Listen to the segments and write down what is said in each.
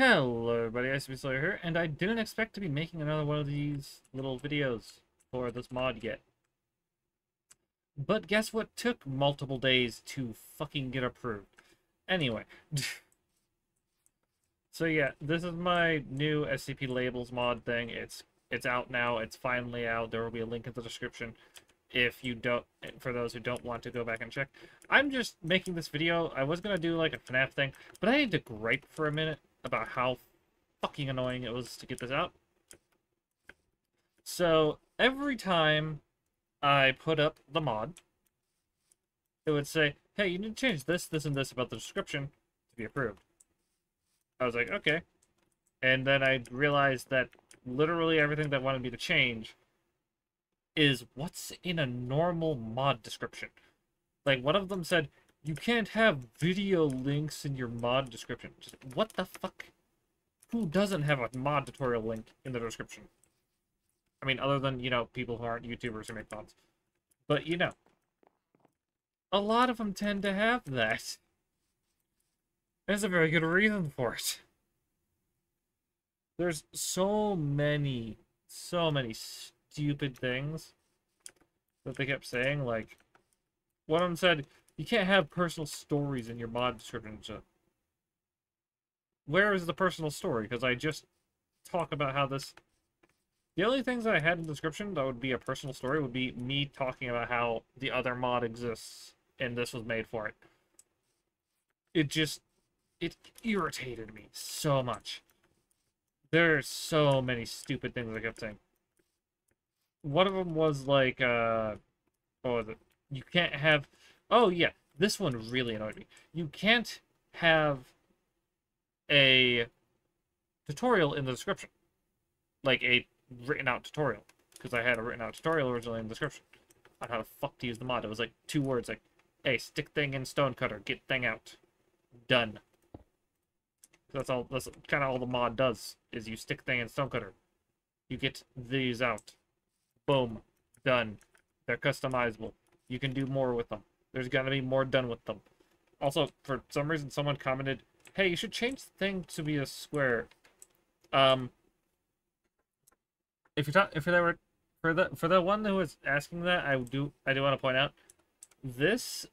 Hello everybody, SCP Slayer here, and I didn't expect to be making another one of these little videos for this mod yet. But guess what took multiple days to fucking get approved? Anyway. so yeah, this is my new SCP labels mod thing. It's it's out now, it's finally out. There will be a link in the description if you don't for those who don't want to go back and check. I'm just making this video. I was gonna do like a FNAF thing, but I need to gripe for a minute about how fucking annoying it was to get this out. So every time I put up the mod, it would say, hey, you need to change this, this, and this about the description to be approved. I was like, okay. And then I realized that literally everything that wanted me to change is what's in a normal mod description. Like, one of them said, you can't have video links in your mod description. Just, what the fuck? Who doesn't have a mod tutorial link in the description? I mean, other than, you know, people who aren't YouTubers who make mods. But, you know, a lot of them tend to have that. There's a very good reason for it. There's so many, so many stupid things that they kept saying. Like, one of them said, you can't have personal stories in your mod description. Where is the personal story? Because I just talk about how this... The only things I had in the description that would be a personal story would be me talking about how the other mod exists and this was made for it. It just... It irritated me so much. There's so many stupid things I kept saying. One of them was like, uh... What was it? You can't have Oh, yeah. This one really annoyed me. You can't have a tutorial in the description. Like a written out tutorial. Because I had a written out tutorial originally in the description on how the fuck to use the mod. It was like two words like, hey, stick thing in stonecutter, get thing out. Done. That's all that's kinda all the mod does, is you stick thing in stonecutter. You get these out. Boom. Done. They're customizable. You can do more with them. There's gonna be more done with them. Also, for some reason, someone commented, "Hey, you should change the thing to be a square." Um, if you're talking, if there were for the for the one who was asking that, I do I do want to point out this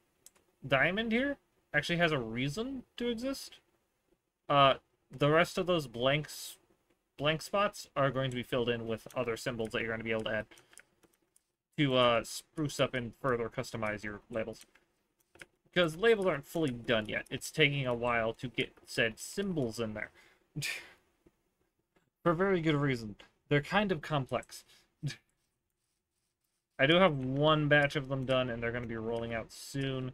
diamond here actually has a reason to exist. Uh, the rest of those blanks blank spots are going to be filled in with other symbols that you're going to be able to add to uh, spruce up and further customize your labels. Because labels aren't fully done yet. It's taking a while to get said symbols in there. For very good reason. They're kind of complex. I do have one batch of them done, and they're going to be rolling out soon.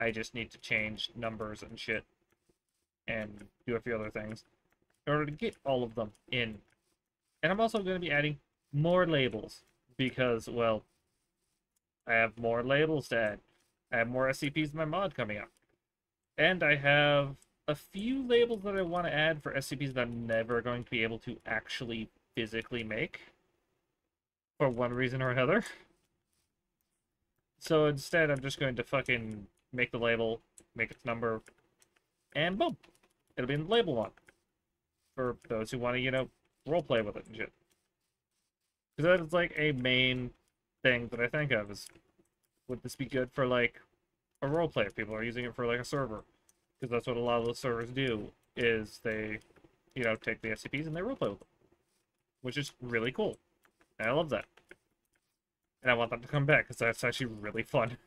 I just need to change numbers and shit. And do a few other things. In order to get all of them in. And I'm also going to be adding more labels. Because, well, I have more labels to add. I have more SCPs in my mod coming up. And I have a few labels that I want to add for SCPs that I'm never going to be able to actually physically make. For one reason or another. So instead, I'm just going to fucking make the label, make its number, and boom! It'll be in the label one. For those who want to, you know, roleplay with it and shit. Because that is like a main thing that I think of is, would this be good for like a role play if people are using it for like a server? Because that's what a lot of the servers do, is they, you know, take the SCPs and they roleplay with them. Which is really cool. And I love that. And I want them to come back, because that's actually really fun.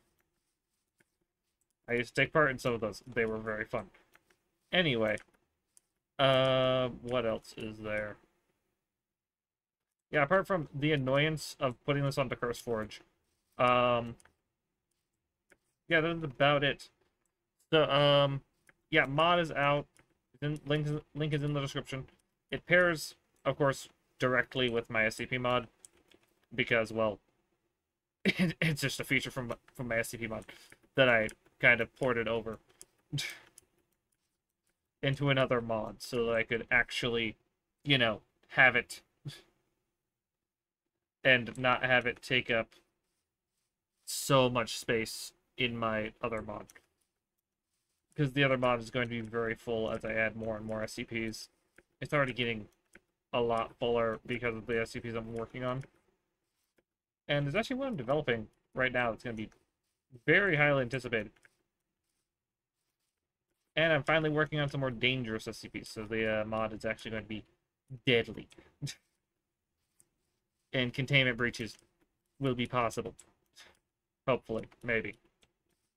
I used to take part in some of those. They were very fun. Anyway. Uh, what else is there? Yeah, apart from the annoyance of putting this onto CurseForge, um, yeah, that's about it. So, um, yeah, mod is out. Link link is in the description. It pairs, of course, directly with my SCP mod because, well, it, it's just a feature from from my SCP mod that I kind of ported over into another mod so that I could actually, you know, have it and not have it take up so much space in my other mod. Because the other mod is going to be very full as I add more and more SCPs. it's already getting a lot fuller because of the SCPs I'm working on. And there's actually one I'm developing right now that's going to be very highly anticipated. And I'm finally working on some more dangerous SCPs, so the uh, mod is actually going to be deadly. and containment breaches will be possible. Hopefully, maybe.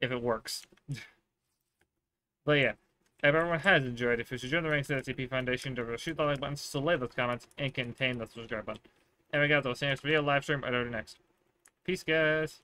If it works. but yeah, if everyone has enjoyed, if you should join the ranks of the SCP Foundation, don't forget to shoot the like button, delay those comments, and contain the subscribe button. And we got those next video live stream right over next. Peace, guys.